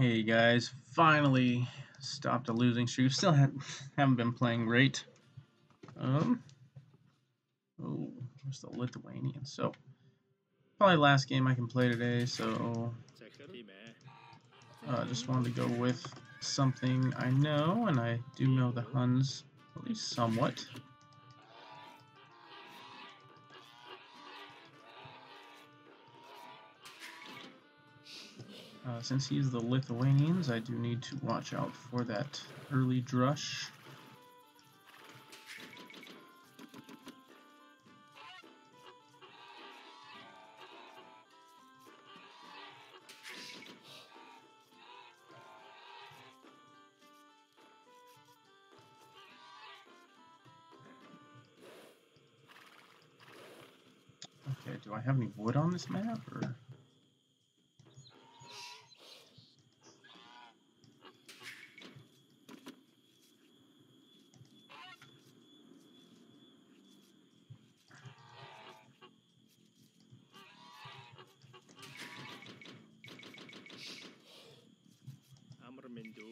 Hey guys, finally stopped a losing streak. Still ha haven't been playing great. Um, oh, where's the Lithuanian? So, probably last game I can play today. So, uh, just wanted to go with something I know, and I do know the Huns at least somewhat. Uh, since he's the Lithuanians, I do need to watch out for that early drush. Okay, do I have any wood on this map, or...? Mendo.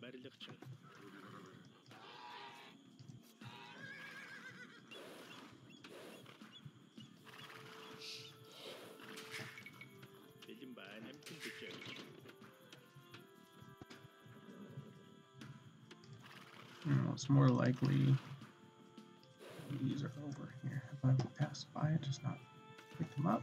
Berlichtje. Elim ben hem? It's more likely these are over here. If I pass by just not pick them up.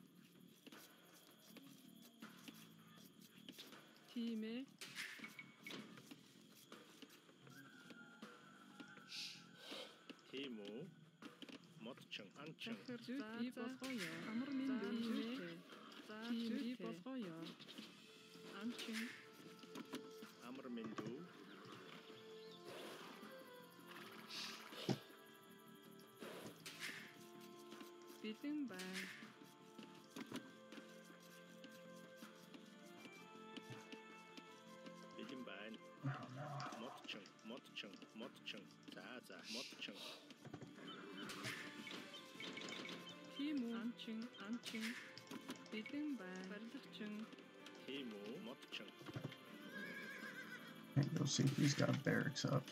Тийм ээ. тийм үү модчин анчин би болгоё. Амар миндүү. Тийм ээ. За зүй болгоё. Анчин амармендүү бэлэн байна. Үү? Анчин анчин бэлэн байна. Барилгачин тийм үү модчин Can't go see if he's got barracks up.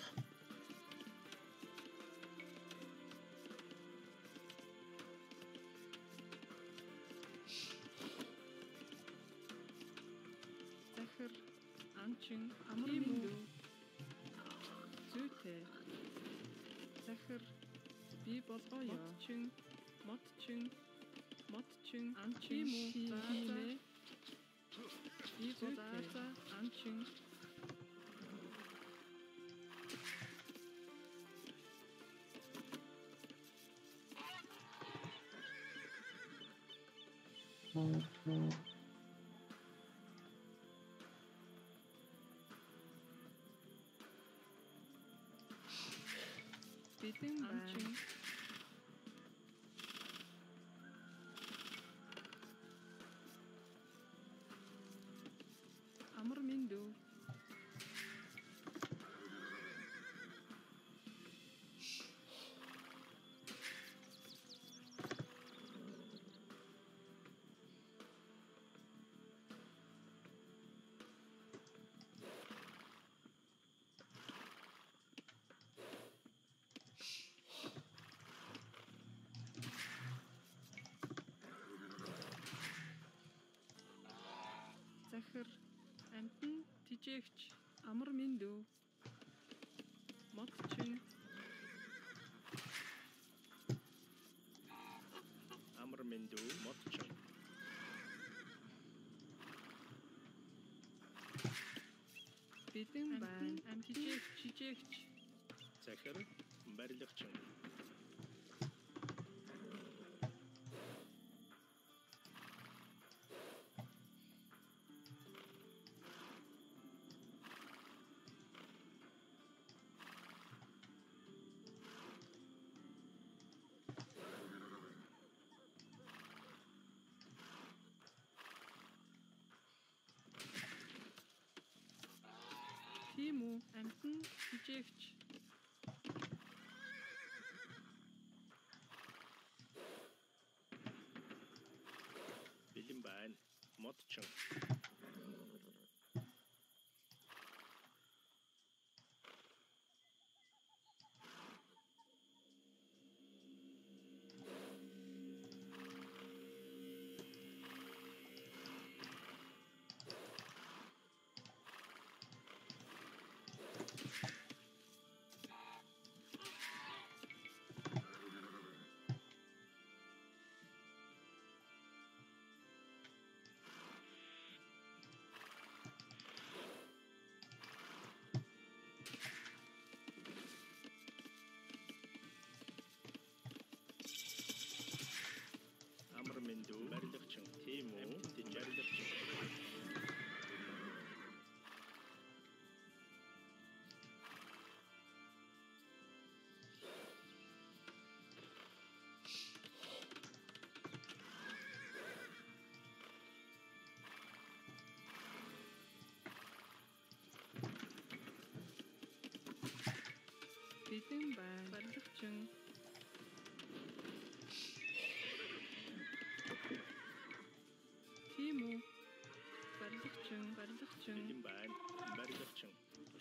Бэлэн тижээгч амар миндүү модчин амармендүү модчин бэлэн байна. Амтжээгч жижээгч захир барилга чанга Тийм үү? Амтан хижээгч. Амар мэндүү барилга чанга тийм үү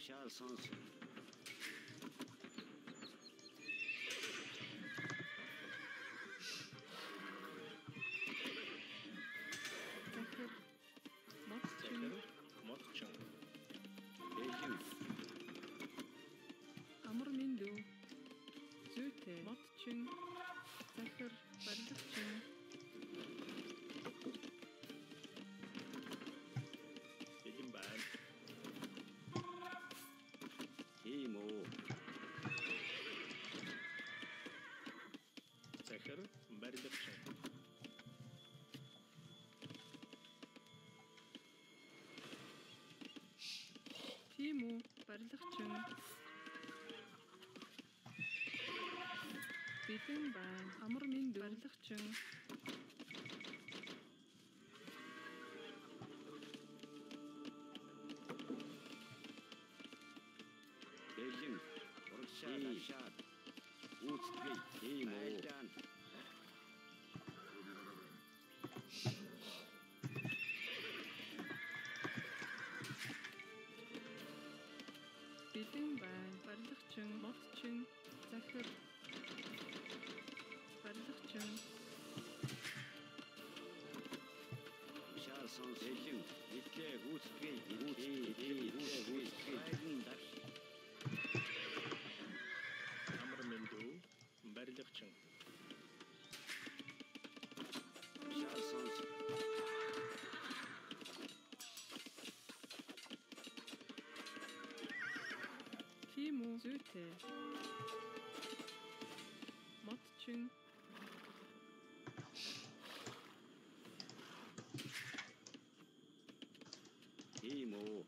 yeah барилга чанга Тийм үү? Барилгачин. Бэлэн байна. Амар мэндүү. Барилгачин. Бэлэн. Тийм үү? Зүйтэй. Модчин. Тийм үү.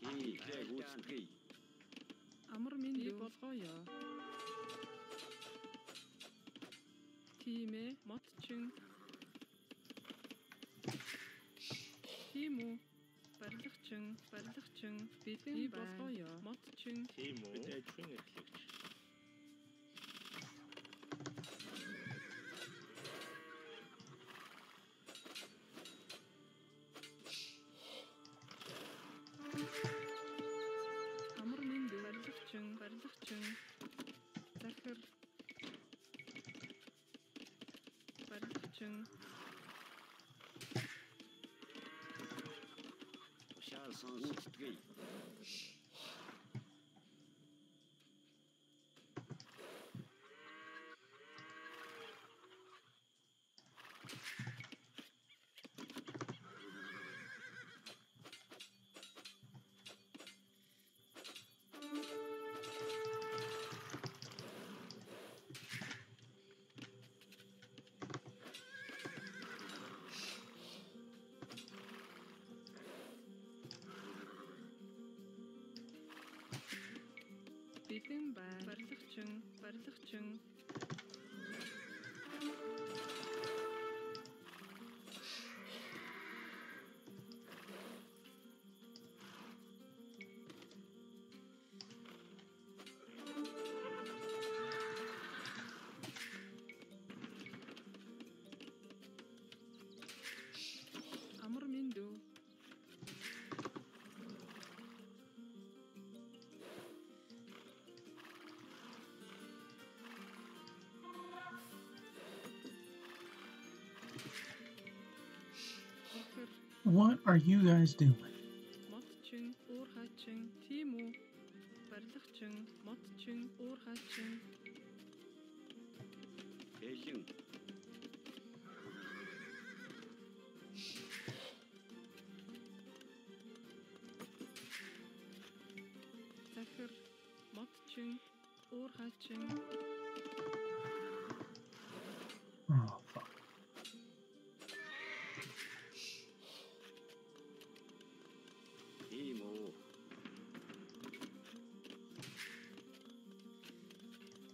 Тийм. Итлээ үүсгэе. Амар мэндүү. болгоё. Тийм ээ. Модчин. Тийм үү? Барилгачин, барилгачин. Бэлэн болгоё. Модчин. тийм үү бид ажлын эрхлэгч Амар мэндүү. Барилгачин, барилгачин. Захир. Барилгачин. Тушаал сонс. Үүсгэе. Бэлэн байна. Барилгачин, барилгачин. What are you guys doing?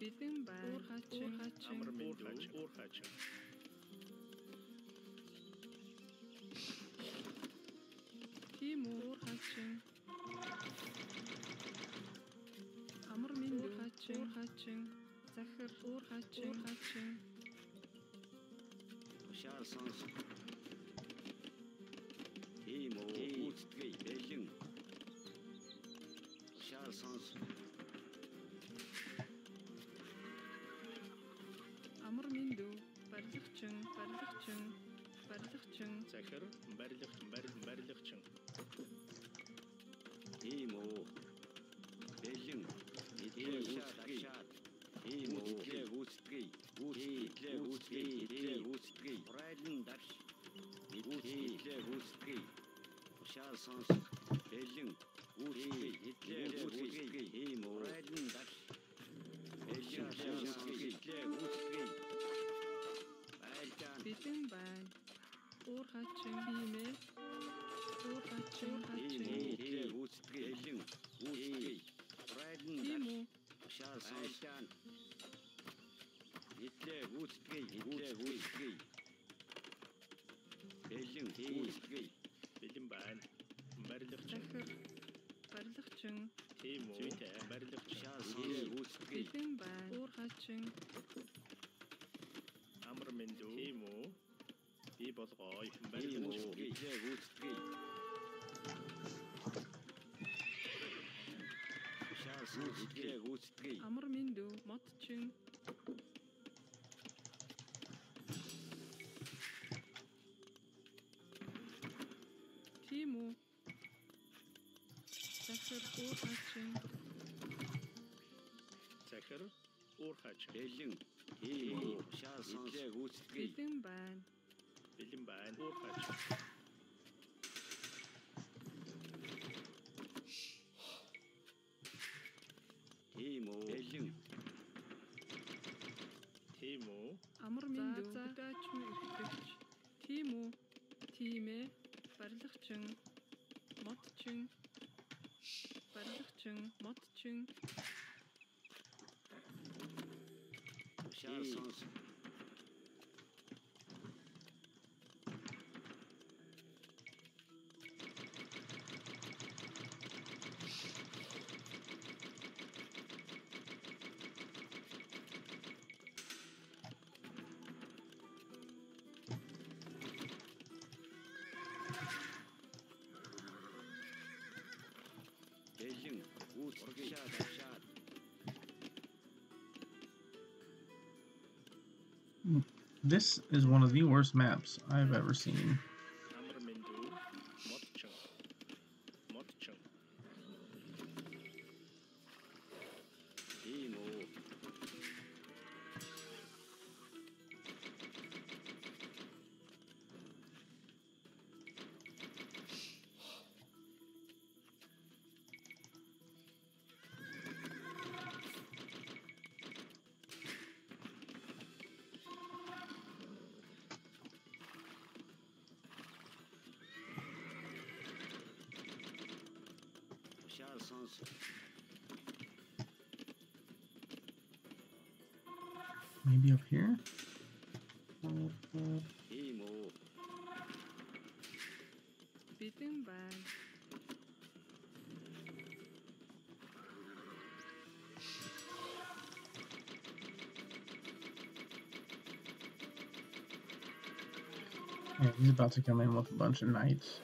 Бэлэн байна уур хаачин Амар минь дүү. Уур хаачин. тийм уур хаачин амар минь уур хаачин уур хаачин захир уур хаачин уур хаачин Тушаал сонс. Тийм үү. Гүйцэтгэе. Бэлэн. Тушаал сонс. Барилгачин барилгачин барилгачин Захир барилгач барил барилгачин. Тийм үү. Бэлэн. Идлээ гүйцэтгэе. Тийм үү. Идлээ гүйцэтгэе. Гүйцэтгэе гүйцэтгэе. Идлээ гүйцэтгэе. Прайлан давш. Идлээ гүйцэтгэе. Тушаал сонс. Бэлэн. Гүйцэтгэе. Идлээ гүйцэтгэе. Тийм үү. Прайлан давш. Бэлэн. Гүйцэтгэе. Идлээ гүйцэтгэе. Бэлэн байна уур хаачин тийм ээ уур хаачин уур Тийм хаачин үү. Идлээ гүйцэтгэе. Бэлэн. Гүйцэтгэе. Прайлан тийм үү Тушаал сонс. Идлээ гүйцэтгэе. Идлээ гүйцэтгэе. Бэлэн. Гүйцэтгэе. Бэлэн байна. Барилгачин. захир барилгачин Тийм үү. Тушаал сонс. Гүйцэтгэе. бэлэн байна уур хаачин Амар минь дүү. Тийм үү. Би болгоё. Тийм үү. Барилгачин. Идлээ гүйцэтгэе. Тушаал сонс. Идлээ гүйцэтгэе. амар минь дүү модчин тийм үү захир уур хаачин Захир уур хаачин. Бэлэн. Тийм үү. Тушаал сонс. Идлээ гүйцэтгэе. бэлэн байна Бэлэн байна. Уур хаачин. Тийм үү. Бэлэн. Тийм үү. амар минь дүү даачмын эрхлэгч тийм үү тийм ээ барилгачин модчин барилгачин модчин Тушаал сонс. Бэлэн. Гүйцэтгэе. Тушаал. This is one of the worst maps I've ever seen. Maybe up here? Yeah, he's about to come in with a bunch of knights.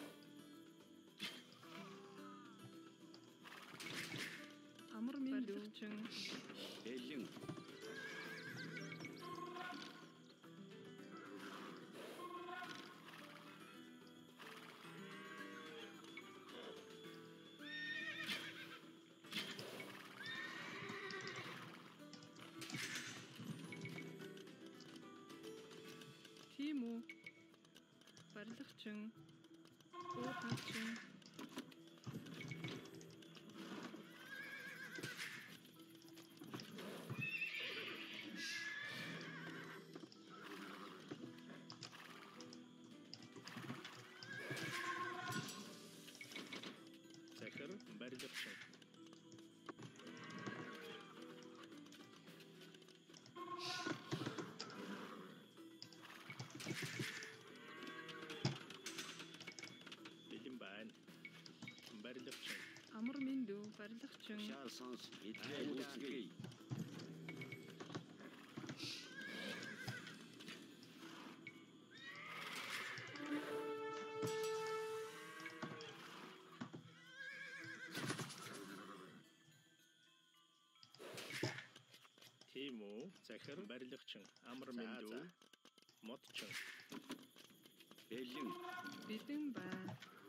Барилгачин. Уухачин. захир барилгачин бэлэн барилгачин. Шал сонс. Эдгээр үсгэе. тийм үү захир барилгачин амар мэндүү модчин Бэлэн. Бэлэн байна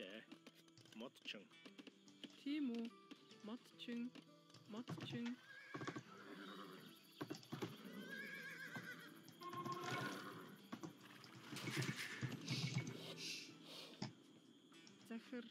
зүйтэй модчин Тийм үү? Модчин. Модчин. Захир.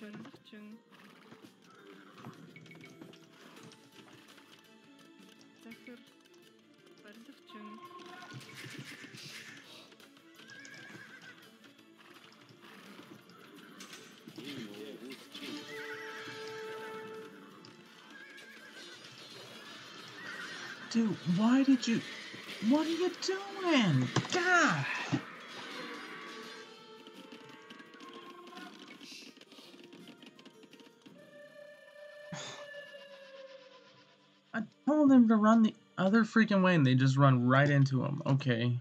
Мэндүү. Барилгачин. Барилгачин. Захир. Барилгачин. Тийм үү. Үсгэе. Dude, why did you. What are you doing? God! To run the other freaking way and they just run right into him. Okay.